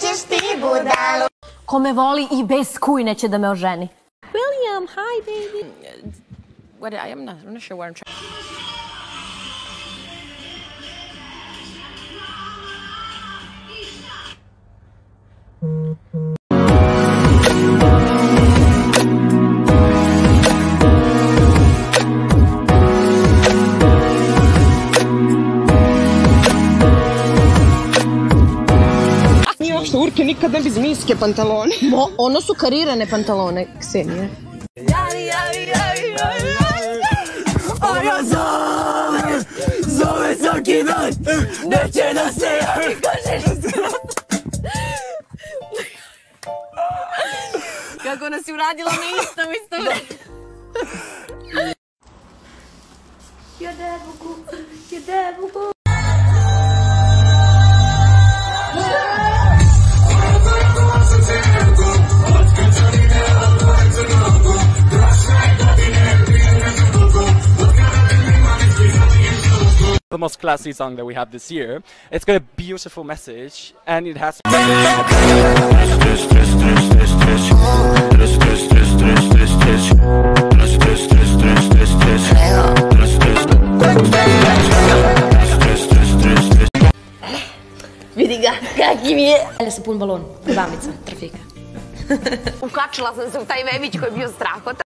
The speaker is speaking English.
znaš ti budalo. Ko me voli i bez kujne će da me oženi. William, hi baby. What I am not, I'm not sure what I'm trying. Nije majke nikad ne bi zminske pantalone. Mo, ono su karirane pantalone, Ksenije. A ja zove, zove svaki dan, neće da se javi, Kako nas je uradila na istom, istom. Your dad will go. Your dad. The most classy song that we have this year. It's got a beautiful message, and it has. Vidi ga, kaki mi je. Dalje sa pun balon, prodavnica, trafika. Ukačila sam se u taj mebić koji je bio strahota.